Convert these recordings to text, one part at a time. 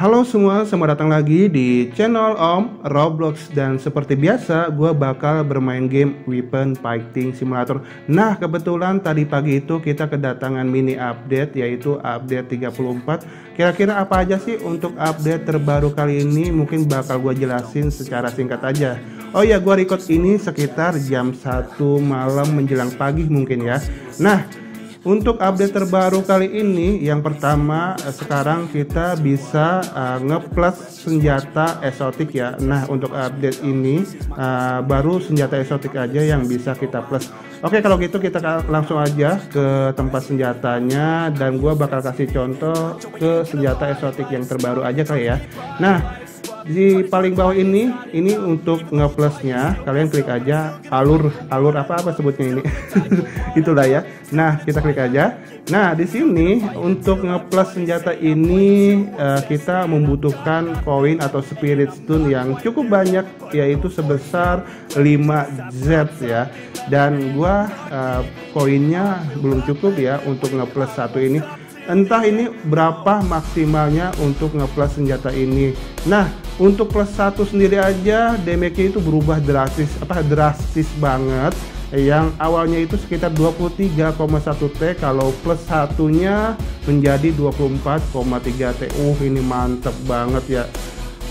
Halo semua, selamat datang lagi di channel Om Roblox dan seperti biasa gue bakal bermain game Weapon Fighting Simulator. Nah kebetulan tadi pagi itu kita kedatangan mini update yaitu update 34. Kira-kira apa aja sih untuk update terbaru kali ini? Mungkin bakal gue jelasin secara singkat aja. Oh ya gue record ini sekitar jam 1 malam menjelang pagi mungkin ya. Nah untuk update terbaru kali ini, yang pertama eh, sekarang kita bisa uh, ngeplus senjata esotik ya. Nah untuk update ini uh, baru senjata esotik aja yang bisa kita plus. Oke kalau gitu kita langsung aja ke tempat senjatanya dan gue bakal kasih contoh ke senjata esotik yang terbaru aja kali ya. Nah di paling bawah ini ini untuk ngeplusnya kalian klik aja alur alur apa apa sebutnya ini? Itulah ya. Nah kita klik aja. Nah di sini untuk ngeplus senjata ini uh, kita membutuhkan koin atau spirit stone yang cukup banyak yaitu sebesar 5 Z ya. Dan gua uh, koinnya belum cukup ya untuk ngeplus satu ini entah ini berapa maksimalnya untuk ngeplus senjata ini. Nah untuk plus satu sendiri aja damage itu berubah drastis apa drastis banget. Yang awalnya itu sekitar 23,1 T kalau plus satunya menjadi 24,3 T. Uh ini mantep banget ya.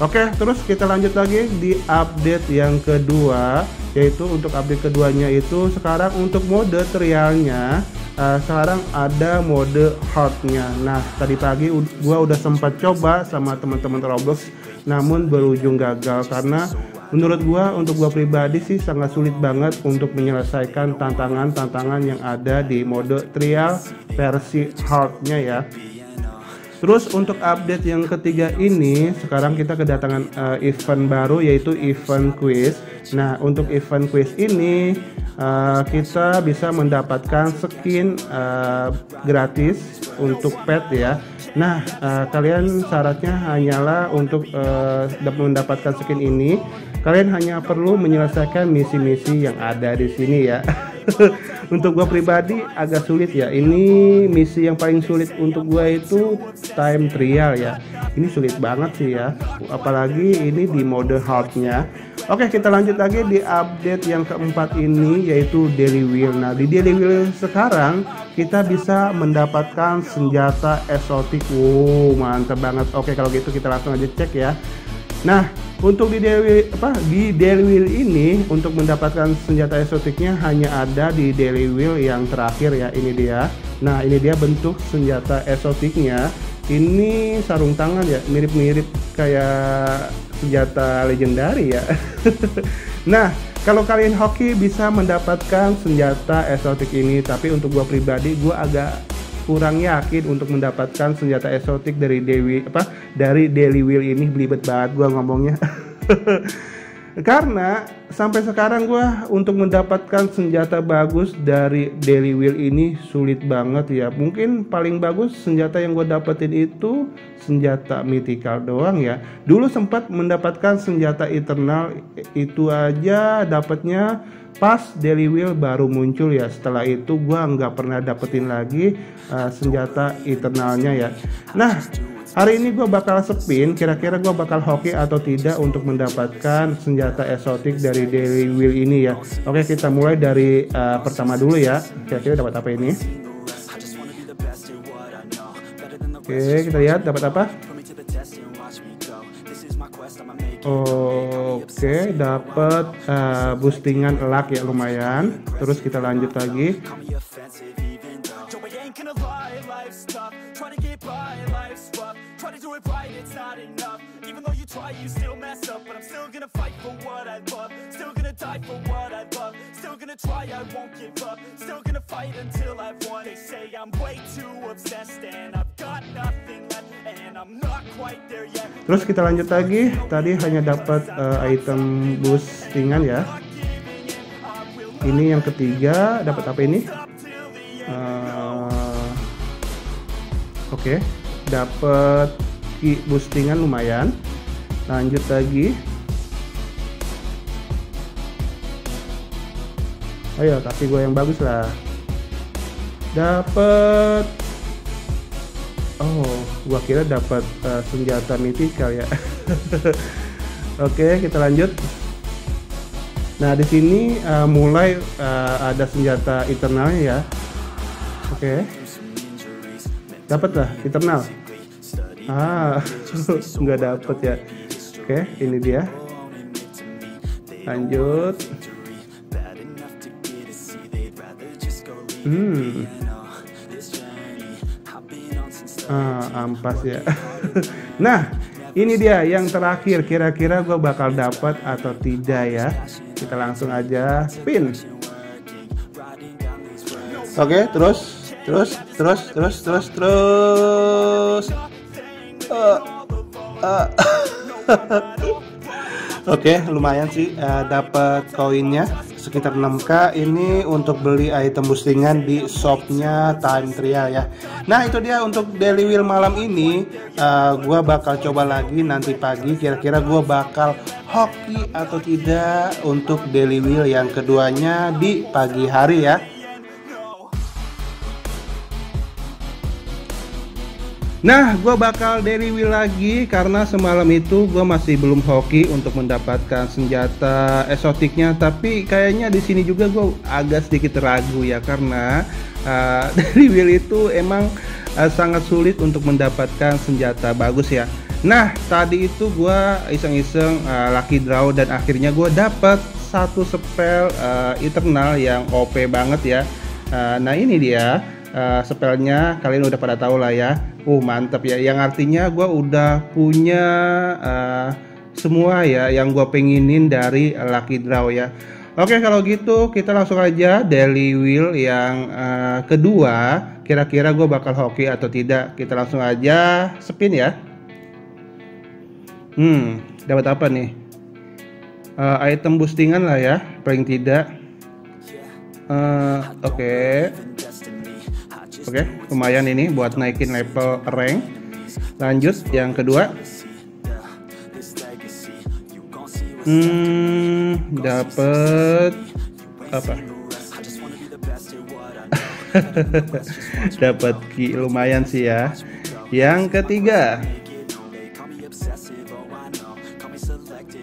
Oke terus kita lanjut lagi di update yang kedua yaitu untuk update keduanya itu sekarang untuk mode trialnya uh, sekarang ada mode hardnya nah tadi pagi gua udah sempat coba sama teman-teman Roblox namun berujung gagal karena menurut gua untuk gua pribadi sih sangat sulit banget untuk menyelesaikan tantangan-tantangan yang ada di mode trial versi hardnya ya Terus untuk update yang ketiga ini sekarang kita kedatangan uh, event baru yaitu event quiz. Nah, untuk event quiz ini uh, kita bisa mendapatkan skin uh, gratis untuk pet ya. Nah, uh, kalian syaratnya hanyalah untuk uh, mendapatkan skin ini, kalian hanya perlu menyelesaikan misi-misi yang ada di sini ya. untuk gue pribadi agak sulit ya. Ini misi yang paling sulit untuk gue itu time trial ya. Ini sulit banget sih ya. Apalagi ini di mode hardnya. Oke kita lanjut lagi di update yang keempat ini yaitu Daily Wheel. Nah di Daily Wheel sekarang kita bisa mendapatkan senjata esotik. Wow mantap banget. Oke kalau gitu kita langsung aja cek ya. Nah untuk di Daily apa di Wheel ini untuk mendapatkan senjata esotiknya hanya ada di Daily Wheel yang terakhir ya ini dia. Nah ini dia bentuk senjata esotiknya. Ini sarung tangan ya mirip-mirip kayak senjata legendari ya. nah, kalau kalian hoki bisa mendapatkan senjata esotik ini, tapi untuk gua pribadi gua agak kurang yakin untuk mendapatkan senjata esotik dari Dewi apa dari Daily Wheel ini belibet banget gua ngomongnya. karena sampai sekarang gue untuk mendapatkan senjata bagus dari Daily Wheel ini sulit banget ya. Mungkin paling bagus senjata yang gue dapetin itu senjata mythical doang ya. Dulu sempat mendapatkan senjata eternal itu aja dapatnya pas Daily Wheel baru muncul ya. Setelah itu gue nggak pernah dapetin lagi uh, senjata eternalnya ya. Nah Hari ini gue bakal spin, kira-kira gue bakal hoki atau tidak untuk mendapatkan senjata esotik dari Daily Wheel ini ya. Oke, kita mulai dari uh, pertama dulu ya. Kira-kira dapat apa ini? Oke, kita lihat dapat apa? Oke, dapat uh, boostingan luck ya lumayan. Terus kita lanjut lagi. Try, you still mess up But I'm still gonna fight for what I love. Still gonna die for what I love. Still gonna try, I won't give up. Still gonna fight until I've won. They say I'm way too obsessed And I've got nothing left Terus kita lanjut lagi. Tadi hanya dapat uh, item boostingan ya. Ini yang ketiga. Dapat apa ini? Uh, Oke. Okay. Dapat boostingan lumayan. Lanjut lagi. Ayo tapi gue yang bagus lah. Dapet. Oh gua kira dapat uh, senjata mythical ya. Oke kita lanjut. Nah di sini uh, mulai uh, ada senjata eternalnya ya. Oke. Dapat lah eternal ah nggak dapet ya. Oke ini dia. Lanjut. Hmm. Ah, ampas ya. Nah ini dia yang terakhir. Kira-kira gue bakal dapat atau tidak ya? Kita langsung aja spin. Oke terus terus terus terus terus terus uh, uh. oke lumayan sih uh, dapat koinnya sekitar 6k ini untuk beli item boostingan di shopnya time trial ya. Nah itu dia untuk daily wheel malam ini. Uh, gua bakal coba lagi nanti pagi. Kira-kira gua bakal hoki atau tidak untuk daily wheel yang keduanya di pagi hari ya Nah, gue bakal dari Will lagi karena semalam itu gue masih belum hoki untuk mendapatkan senjata esotiknya. Tapi kayaknya di sini juga gue agak sedikit ragu ya karena uh, dari Will itu emang uh, sangat sulit untuk mendapatkan senjata bagus ya. Nah, tadi itu gue iseng-iseng uh, lucky draw dan akhirnya gue dapet satu spell uh, eternal yang OP banget ya. Uh, nah ini dia uh, spellnya kalian udah pada tahu lah ya uh mantep ya. Yang artinya gue udah punya uh, semua ya yang gue pengenin dari lucky draw ya. Oke kalau gitu kita langsung aja daily wheel yang uh, kedua. Kira-kira gue bakal hoki atau tidak? Kita langsung aja spin ya. Hmm dapat apa nih? Uh, item boostingan lah ya paling tidak. Uh, oke. okay. Oke, okay, lumayan ini buat naikin level rank. Lanjut yang kedua. Hmm, dapat apa? dapat ki lumayan sih ya. Yang ketiga.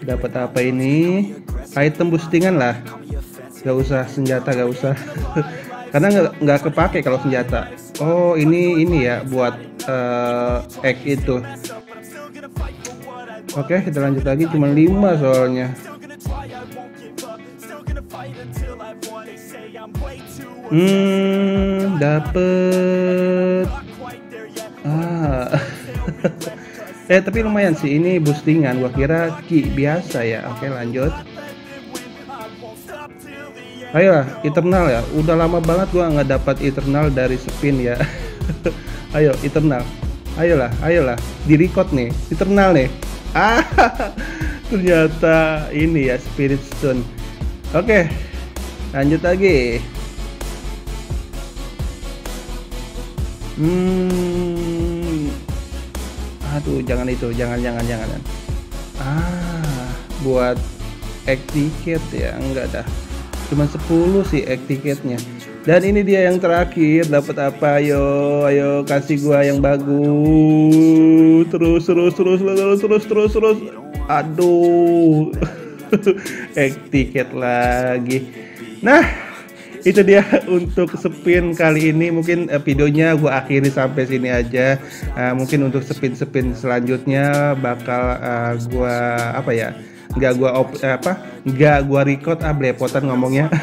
Dapat apa ini? Item boostingan lah. Gak usah senjata, gak usah. karena nggak kepake kalau senjata. Oh ini ini ya buat uh, egg itu. Oke kita lanjut lagi. Cuma 5 soalnya. Hmm dapet. Ah. Eh tapi lumayan sih. Ini boostingan. Gua kira ki biasa ya. Oke lanjut Ayo Eternal ya. Udah lama banget gua nggak dapat Eternal dari spin ya. ayo Eternal. Ayolah, ayolah. Di record nih. Eternal nih. Ah, ternyata ini ya Spirit Stone. Oke, lanjut lagi. Hmm, aduh, jangan itu, jangan, jangan, jangan. Ah, buat ticket ya, enggak dah cuma 10 sih ek tiketnya dan ini dia yang terakhir dapat apa? Ayo ayo kasih gua yang bagus. Terus terus terus terus terus terus terus. Aduh. Ek tiket lagi. Nah itu dia untuk spin kali ini. Mungkin uh, videonya gue akhiri sampai sini aja. Uh, mungkin untuk spin-spin selanjutnya bakal uh, eh, gue apa ya nggak gua op, eh, apa? Nggak gua record ah belepotan ngomongnya.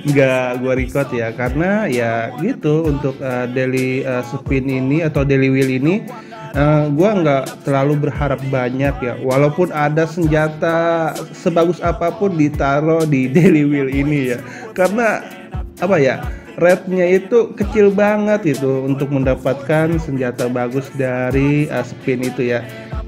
Nggak gua record ya karena ya gitu untuk uh, daily uh, spin ini atau daily wheel ini uh, gua nggak terlalu berharap banyak ya. Walaupun ada senjata sebagus apa pun ditaruh di daily wheel ini ya. Karena apa ya rate-nya itu kecil banget itu untuk mendapatkan senjata bagus dari uh, spin itu ya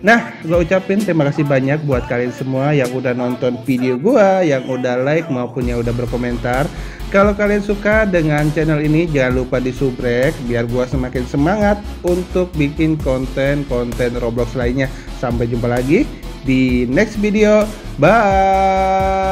Nah, gue ucapin terima kasih banyak buat kalian semua yang udah nonton video gue, yang udah like maupun yang udah berkomentar. Kalau kalian suka dengan channel ini, jangan lupa di subrek biar gue semakin semangat untuk bikin konten-konten Roblox lainnya. Sampai jumpa lagi di next video. Bye.